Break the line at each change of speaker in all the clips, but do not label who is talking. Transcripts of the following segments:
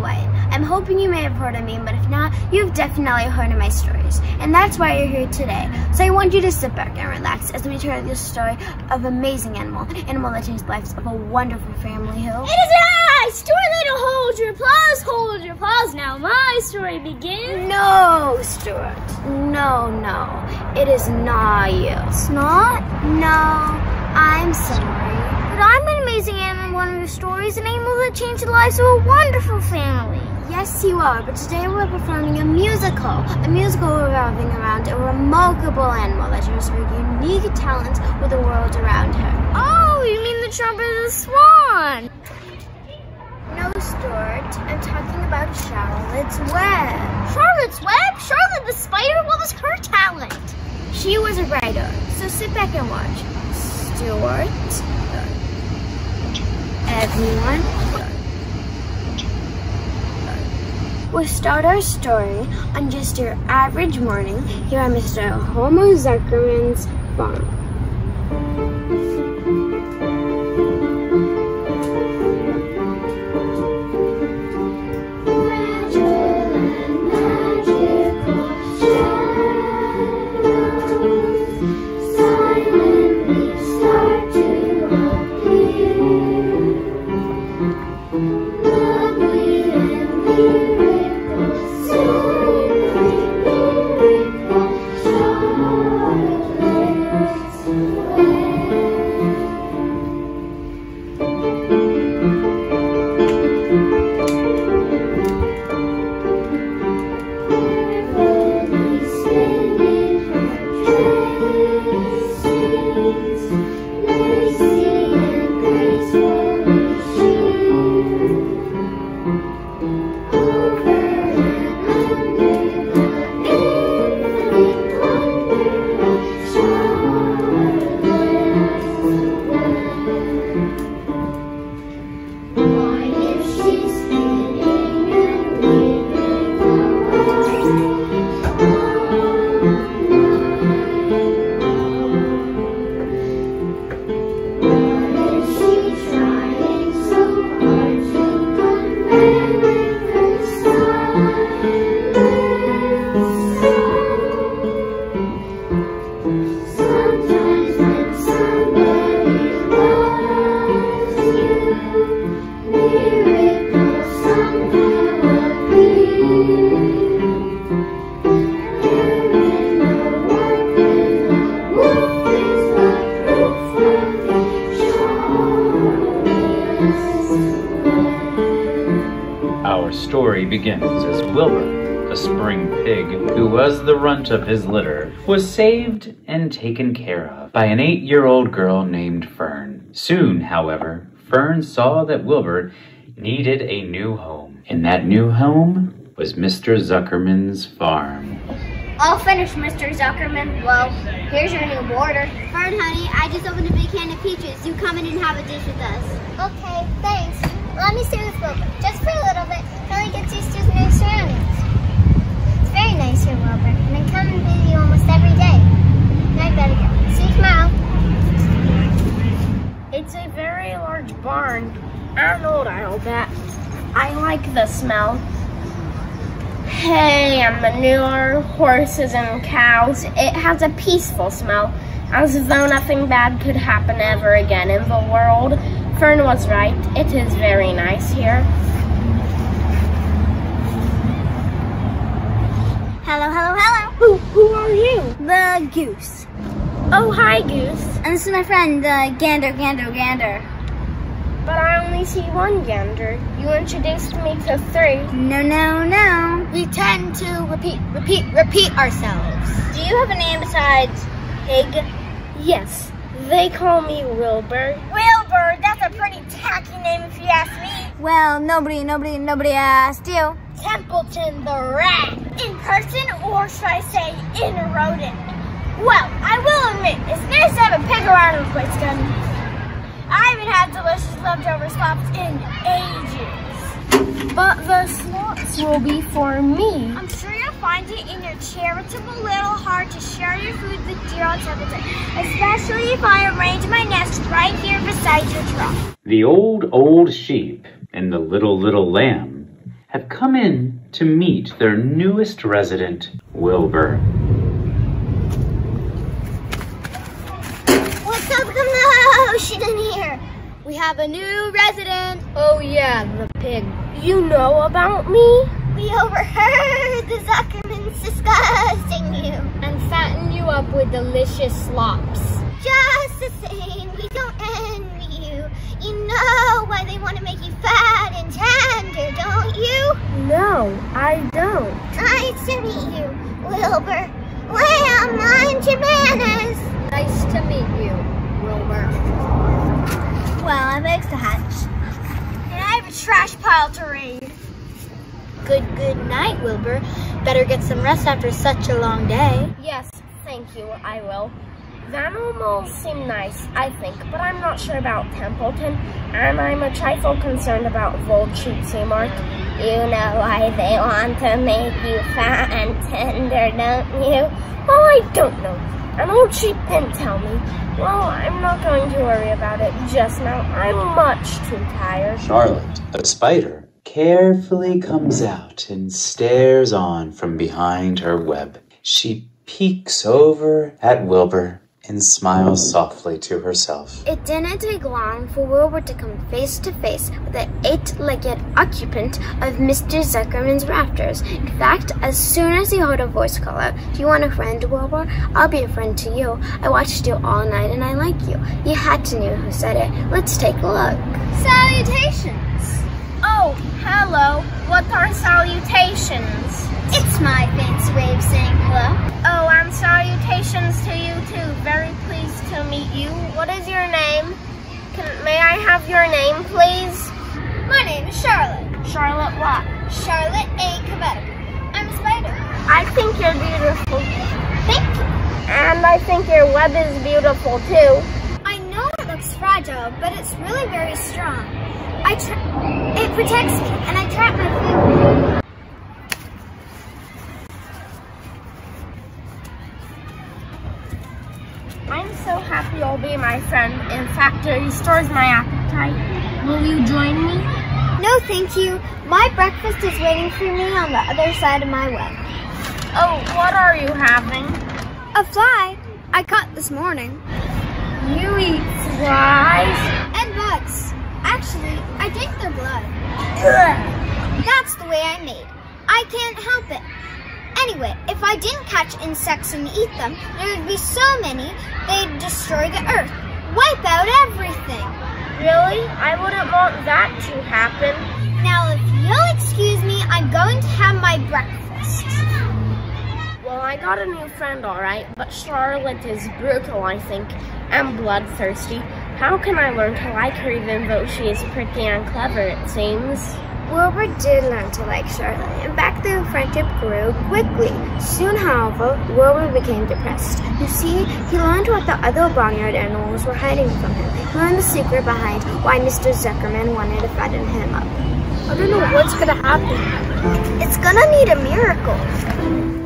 White. I'm hoping you may have heard of me, but if not, you've definitely heard of my stories. And that's why you're here today. So I want you to sit back and relax as we tell you the story of amazing animal, animal that changed lives of a wonderful family who...
It is I, story little hold your applause, hold your applause. Now my story begins.
No, Stuart. No, no. It is not you. It's not? No. I'm sorry. But I'm an amazing animal one of your stories, an animal that changed the lives of a wonderful family. Yes, you are, but today we're performing a musical. A musical revolving around a remarkable animal that shares her unique talents with the world around her.
Oh, you mean the trumpet of the swan?
No, Stuart. I'm talking about Charlotte's Web.
Charlotte's Web? Charlotte the spider? What was her talent?
She was a writer, so sit back and watch. Stuart. Everyone. We'll start our story on just your average morning here at Mr. Homer Zuckerman's farm.
Was of his litter, was saved and taken care of by an eight year old girl named Fern. Soon, however, Fern saw that Wilbur needed a new home, and that new home was Mr. Zuckerman's farm.
All finished, Mr. Zuckerman. Well, here's your new border.
Fern, honey, I just opened a big can of peaches. You come in and have a dish with us.
Okay, thanks. Let me stay with Wilbur, just for a little bit, till he gets used to his new surroundings. Wilbur, and I come and visit you almost every day. And I better go. See you tomorrow.
It's a very large barn and old, I'll. I like the smell. Hay and manure, horses and cows. It has a peaceful smell, as though nothing bad could happen ever again in the world. Fern was right. It is very nice here.
Hello, hello, hello.
Who, who are you?
The goose.
Oh, hi, Goose.
And this is my friend, the gander, gander, gander.
But I only see one gander. You introduced me to three.
No, no, no.
We tend to repeat, repeat, repeat ourselves.
Do you have a name besides pig?
Yes, they call me Wilbur.
Wilbur, that's a pretty tacky name if you ask me.
Well, nobody, nobody, nobody asked you.
Templeton the rat. In person, or should I say in a rodent? Well, I will admit, it's nice to have a pig around the place, gun. I haven't had delicious leftover slops in ages.
But the slots will be for me.
I'm sure you'll find
find it in your charitable little heart to share your food with dear old Templeton, especially if I arrange my nest right here beside your trough.
The old, old sheep and the little, little lamb have come in to meet their newest resident, Wilbur.
What's up, commotion in here?
We have a new resident. Oh yeah, the pig.
You know about me?
We overheard the Zuckermans discussing you.
And fatten you up with delicious slops.
Just the same, we don't envy you. Know why they want to make you fat and tender, don't you?
No, I don't.
Nice to meet you, Wilbur. Lamb, I'm Jimenez.
Nice to meet you, Wilbur.
Well, I'm to hatch. And I have a trash pile to raid.
Good, good night, Wilbur. Better get some rest after such a long day.
Yes, thank you, I will. The animals seem nice, I think, but I'm not sure about Templeton, and I'm a trifle concerned about Vold Sheep Seymour. You know why they want to make you fat and tender, don't you? Well, I don't know. An old sheep didn't tell me. Well, I'm not going to worry about it just now. I'm much too tired.
Charlotte, a spider, carefully comes out and stares on from behind her web. She peeks over at Wilbur and smiles softly to herself.
It didn't take long for Wilbur to come face to face with the eight-legged occupant of Mr. Zuckerman's rafters. In fact, as soon as he heard a voice call out, Do you want a friend, Wilbur? I'll be a friend to you. I watched you all night and I like you. You had to know who said it. Let's take a look.
Salutations.
Oh, hello. What are salutations?
It's my fancy way of saying hello.
Oh, and salutations to you too. Very pleased to meet you. What is your name? Can, may I have your name, please?
My name is Charlotte.
Charlotte what?
Charlotte A. Cavatica. I'm a spider.
I think you're beautiful.
Thank you.
And I think your web is beautiful too.
I know it looks fragile, but it's really very strong. I it protects me, and I trap my food.
I'm so happy you'll be my friend. In fact, it restores my appetite. Will you join me?
No, thank you. My breakfast is waiting for me on the other side of my web.
Oh, what are you having?
A fly I caught this morning.
You eat flies?
And bugs. Actually, I drink their blood. That's the way I'm made. I can't help it. Anyway, if I didn't catch insects and eat them, there would be so many, they'd destroy the earth. Wipe out everything.
Really? I wouldn't want that to happen.
Now, if you'll excuse me, I'm going to have my breakfast.
Well, I got a new friend, alright, but Charlotte is brutal, I think, and bloodthirsty. How can I learn to like her even though she is pretty and clever, it seems?
Wilbur did learn to like Charlotte. and back their friendship grew quickly. Soon, however, Wilbur became depressed. You see, he learned what the other barnyard animals were hiding from him. He learned the secret behind why Mr. Zuckerman wanted to fatten him up.
I don't know what's gonna happen. It's gonna need a miracle.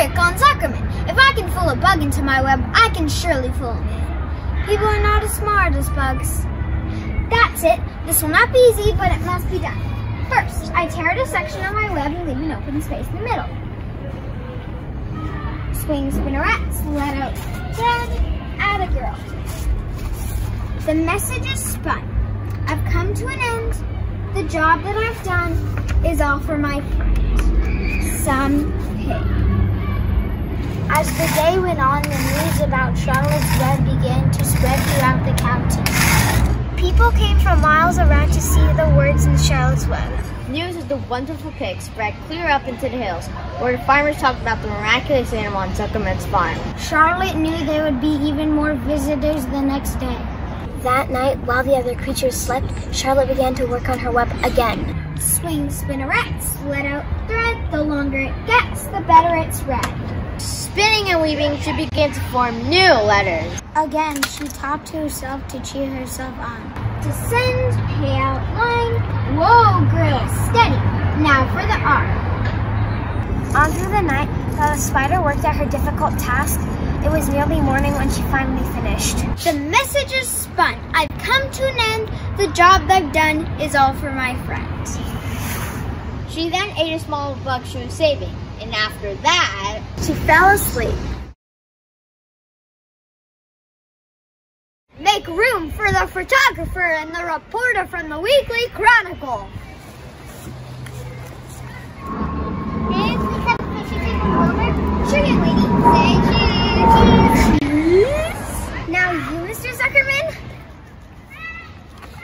Trick on Zuckerman. If I can fool a bug into my web, I can surely fool me. People are not as smart as bugs. That's it. This will not be easy, but it must be done. First, I tear out a section of my web and leave an open space in the middle. Swing spinnerets, let out thread, add a girl. The message is spun. I've come to an end. The job that I've done is all for my friend, some pig. As the day went on, the news about Charlotte's web began to spread throughout the county. People came from miles around to see the words in Charlotte's web.
News of the wonderful pig spread clear up into the hills, where the farmers talked about the miraculous animal on Zuckerman's farm.
Charlotte knew there would be even more visitors the next day.
That night, while the other creatures slept, Charlotte began to work on her web again.
Swing spinnerets, let out thread. The longer it gets, the better it's read.
Spinning and weaving, she began to form new letters.
Again, she talked to herself to cheer herself on. Descend, pay out line. Whoa, girl, steady. Now for the R.
On through the night, while the spider worked at her difficult task, it was nearly morning when she finally finished.
The message is spun. I've come to an end. The job I've done is all for my friends.
She then ate a small bug she was saving, and after that,
She fell asleep.
Make room for the photographer and the reporter from the Weekly Chronicle. Sure, young lady. Say cheese. Now you, Mr. Zuckerman.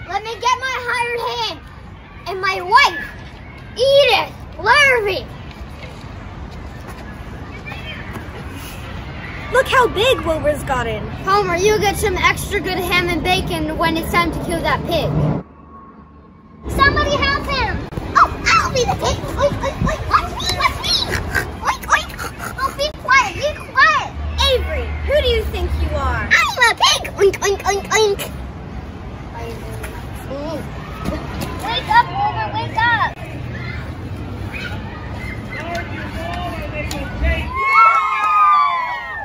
Let me get my hired hand and my wife, Edith Lurvy.
Look how big Wilbur's gotten.
Homer, you get some extra good ham and bacon when it's time to kill that pig. Somebody help him! Oh, I'll be the pig! Oink, oink, oink! Watch me, watch me! Oink, oink! Oh, be quiet, be quiet!
Avery, who do you think you are?
I'm a pig! Oink, oink, oink, oink! Wake up, Homer, wake up!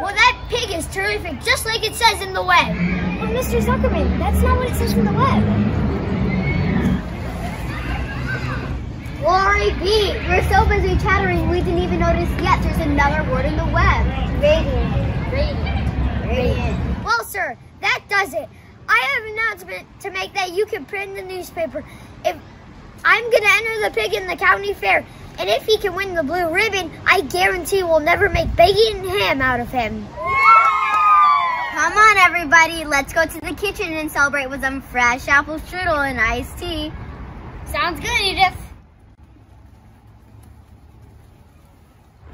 Well, that just like it says in the web.
But Mr. Zuckerman, that's not what it says in the web.
Glory be! We're so busy chattering we didn't even notice yet there's another word in the web. Radiant. Radiant. Radiant. Well, sir, that does it. I have an announcement to make that you can print in the newspaper. If I'm gonna enter the pig in the county fair, and if he can win the blue ribbon, I guarantee we'll never make bacon and ham out of him. Come on, everybody, let's go to the kitchen and celebrate with some fresh apple strudel and iced tea. Sounds good, Edith.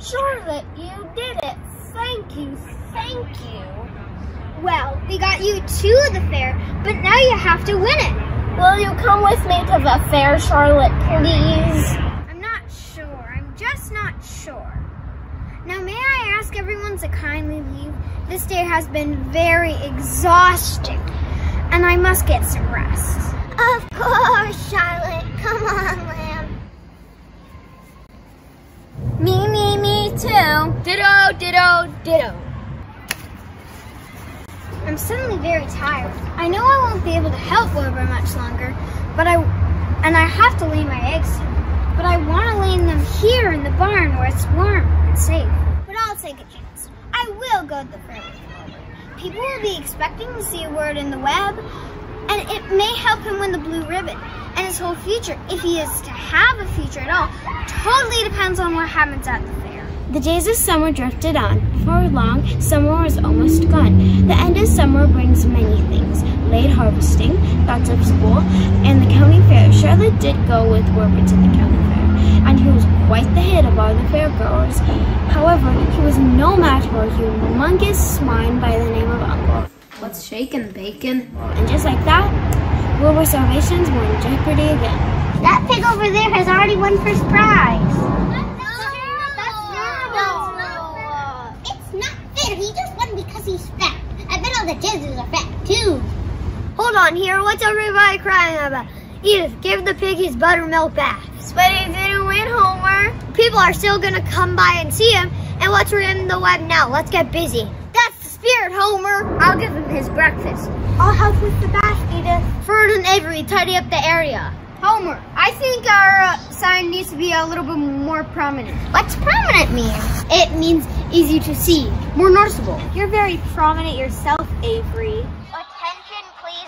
Charlotte, you did it. Thank you, thank you. Well, we got you to the fair, but now you have to win it.
will you come with me to the fair, Charlotte, please?
I'm not sure. I'm just not sure. Now, may I ask everyone to kindly leave? This day has been very exhausting, and I must get some rest. Of course, Charlotte. Come on, lamb. Me, me, me too.
Ditto, ditto, ditto.
I'm suddenly very tired. I know I won't be able to help Wilbur much longer, but I and I have to lay my eggs here. But I want to lay them here in the barn where it's warm and safe. But I'll take a chance. I will go the People will be expecting to see a word in the web, and it may help him win the blue ribbon. And his whole future, if he is to have a future at all, totally depends on what happens at the fair.
The days of summer drifted on. Before long, summer was almost gone. The end of summer brings many things. Late harvesting, thoughts of school, and the county fair. Charlotte did go with Wilbur to the county fair, and he was quite the hit of all the fairgoers. However, he was no match for a humongous swine by the name of Uncle.
What's shaking, bacon?
And just like that, Wilbur's salvations were in jeopardy again.
That pig over there has already won first prize. That's normal. It's not fair. He just won because he's fat. I bet I'll
the chances are fat too.
Hold on here. What's everybody crying about? Edith, give the pig his buttermilk bath.
But he didn't win, Homer.
People are still gonna come by and see him. And what's in the web now? Let's get busy. That's the spirit, Homer. I'll give him his breakfast.
I'll help with the bath, Edith.
Fern and Avery, tidy up the area.
Homer, I think our uh, sign needs to be a little bit more prominent.
What's prominent mean? It means easy to see, more noticeable.
You're very prominent yourself, Avery.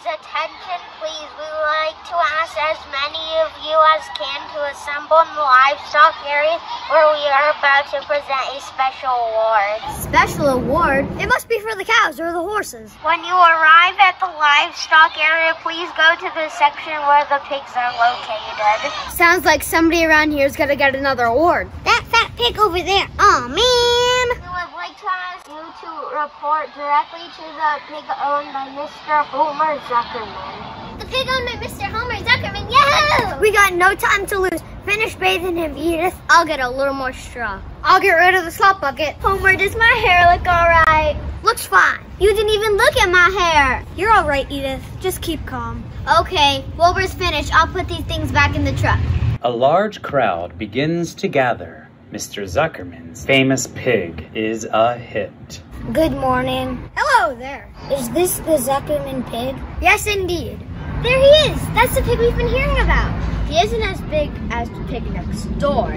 Attention, please. We would like to ask as many of you as can to assemble in the livestock area where we are about to present a special award.
Special award? It must be for the cows or the horses.
When you arrive at the livestock area, please go to the section where the pigs are located.
Sounds like somebody around here is gonna get another award.
That fat pig over there. Oh man.
We would like to ask you to report directly to the pig owned by Mr. Homer Zuckerman.
The pig owned by Mr. Homer Zuckerman. Yahoo!
We got no time to lose. Finish bathing him, Edith. I'll get a little more straw. I'll get rid of the slop bucket.
Homer, does my hair look alright?
Looks fine.
You didn't even look at my hair.
You're all right, Edith. Just keep calm.
Okay, Wilbur's finished. I'll put these things back in the truck.
A large crowd begins to gather. Mr. Zuckerman's famous pig is a hit.
Good morning. Hello there. Is this the Zuckerman pig? Yes, indeed.
There he is. That's the pig we've been hearing about. He isn't as big as the pig next door,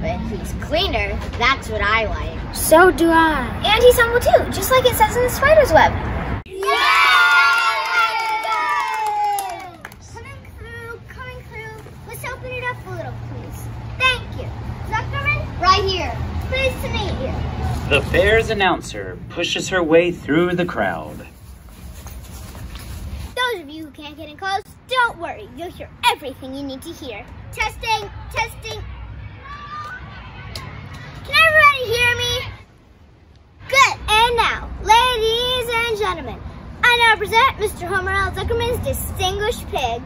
but he's cleaner. That's what I like.
So do I.
And he's humble too, just like it says in the spider's web.
Coming through, coming through. Let's open it up a little, please. Thank you. Zuckerman, right here. Pleased to meet you.
The fair's announcer pushes her way through the crowd.
Those of you who can't get in close, don't worry. You'll hear everything you need to hear. Testing, testing. Can everybody hear me? Good. And now, ladies and gentlemen, I now present Mr. Homer L. Zuckerman's distinguished pig.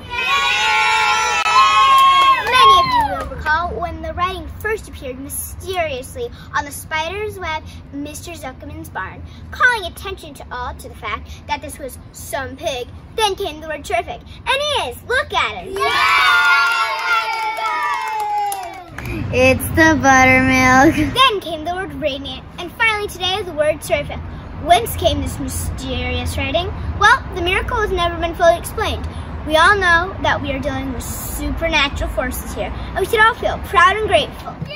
Many of you will recall when the writing first appeared mysteriously on the spider's web in Mr. Zuckerman's barn, calling attention to all to the fact that this was some pig. Then came the word terrific. And he is. Look at him.
It's the buttermilk.
Then came the word radiant, and finally today the word terrific. Whence came this mysterious writing? Well, the miracle has never been fully explained. We all know that we are dealing with supernatural forces here, and we should all feel proud and grateful. And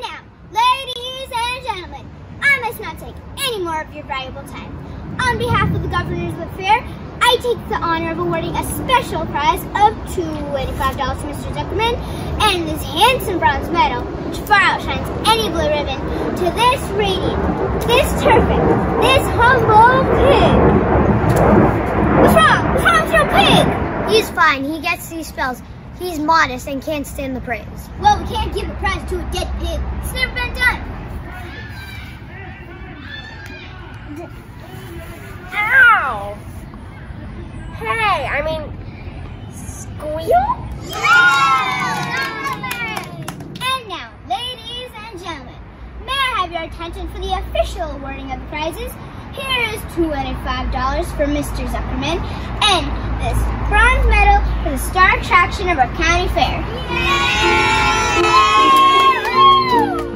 now, ladies and gentlemen, I must not take any more of your valuable time. On behalf of the governors of the fair, I take the honor of awarding a special prize of $285 to Mr. Zuckerman and this handsome bronze medal, which far outshines any blue ribbon, to this radiant, this terrific, this humble pig. What's wrong? What's wrong with your pig?
He's fine. He gets these spells. He's modest and can't stand the praise.
Well, we can't give a prize to a dead pig. It's never been done.
Ow! Hey, I mean, squeal?
And now, ladies and gentlemen, may I have your attention for the official awarding of the prizes? Here is $205 for Mr. Zuckerman and this bronze medal for the star attraction of our county fair.
He's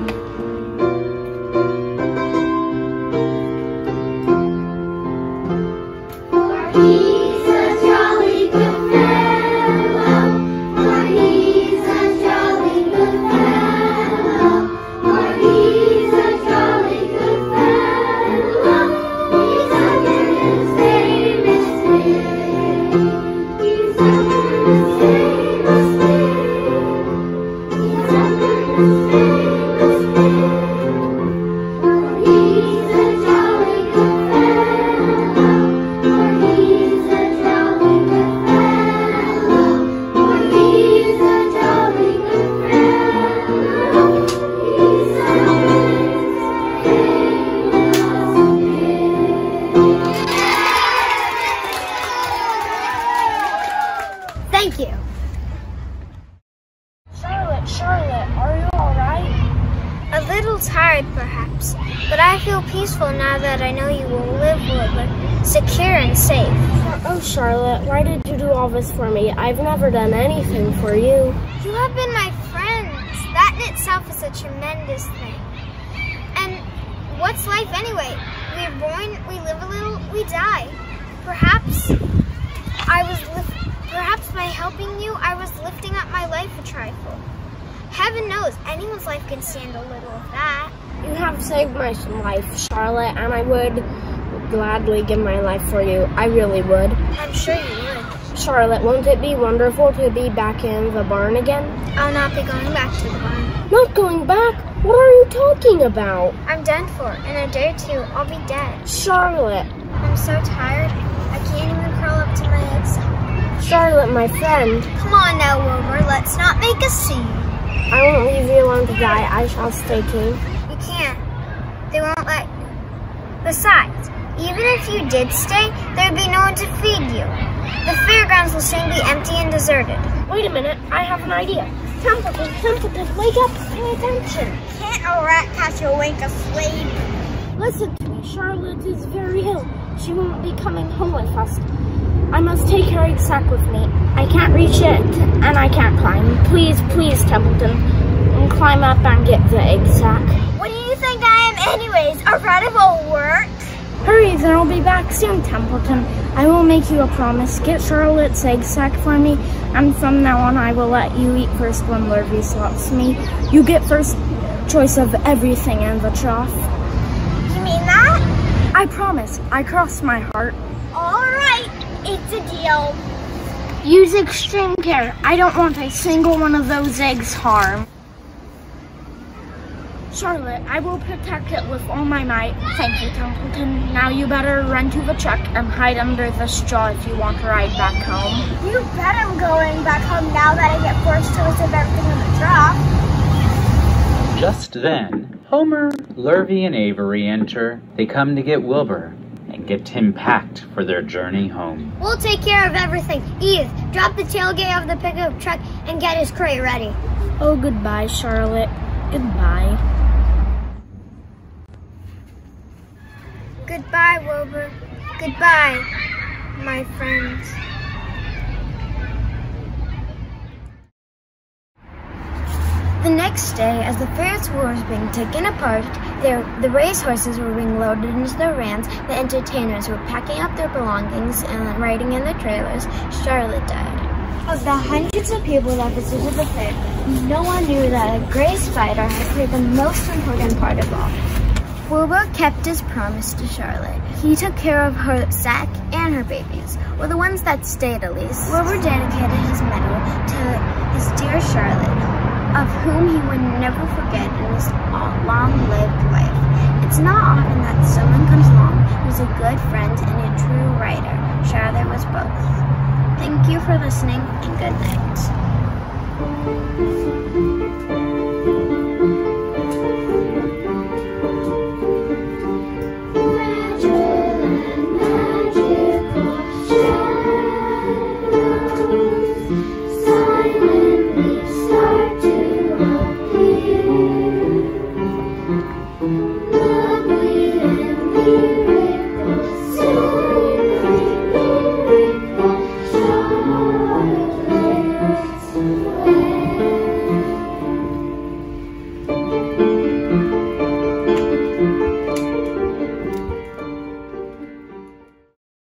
feel peaceful now that I know you will live secure and safe.
Oh, Charlotte, why did you do all this for me? I've never done anything for you.
You have been my friends. That in itself is a tremendous thing. And what's life anyway? We're born, we live a little, we die. Perhaps I was perhaps by helping you, I was lifting up my life a trifle. Heaven knows, anyone's life can stand a little of that.
You have saved my life, Charlotte, and I would gladly give my life for you. I really would.
I'm sure you would.
Charlotte, won't it be wonderful to be back in the barn again?
I'll not be going back to the barn.
Not going back? What are you talking about?
I'm done for. In a day or two, I'll be dead.
Charlotte,
I'm so tired, I can't even curl up to my egg
Charlotte, my friend.
Come on now, Wilbur, let's not make a scene.
I won't leave you alone to die. I shall stay king.
They won't let you. Besides, even if you did stay, there'd be no one to feed you. The fairgrounds will soon be empty and deserted.
Wait a minute, I have an idea. Templeton, Templeton, wake up, pay attention.
Can't a rat catch a wink asleep?
Listen to me, Charlotte is very ill. She won't be coming home with us. I must take her egg sack with me. I can't reach it, and I can't climb. Please, please, Templeton, climb up and get the egg sack.
What do you think I am anyways? A rat will work?
Hurry, then I'll be back soon, Templeton. I will make you a promise. Get Charlotte's egg sack for me, and from now on I will let you eat first when Lurvy slots me. You get first choice of everything in the trough.
You mean that?
I promise. I cross my heart.
All right, it's a deal.
Use extreme care. I don't want a single one of those eggs harmed. Charlotte, I will protect it with all my might. Thank you, Templeton. Now you better run to the truck and hide under the straw if you want to ride back home.
You bet I'm going back home now that I get first choice of everything in the drop.
Just then, Homer, Lurvy, and Avery enter. They come to get Wilbur and get him packed for their journey home.
We'll take care of everything. Eve, drop the tailgate of the pickup truck and get his crate ready.
Oh, goodbye, Charlotte. Goodbye.
Goodbye, Wilbur. Goodbye, my friends. The next day, as the Ferris wheel was being taken apart, there, the racehorses were being loaded into their vans, the entertainers were packing up their belongings and riding in the trailers, Charlotte died. Of the hundreds of people that visited the fair, no one knew that a gray spider had played the most important part of all. Wilbur kept his promise to Charlotte. He took care of her sack and her babies, or the ones that stayed at least. Wilbur dedicated his medal to his dear Charlotte, of whom he would never forget in his long-lived life. It's not often that someone comes along who's a good friend and a true writer. Charlotte was both. Thank you for listening and good night.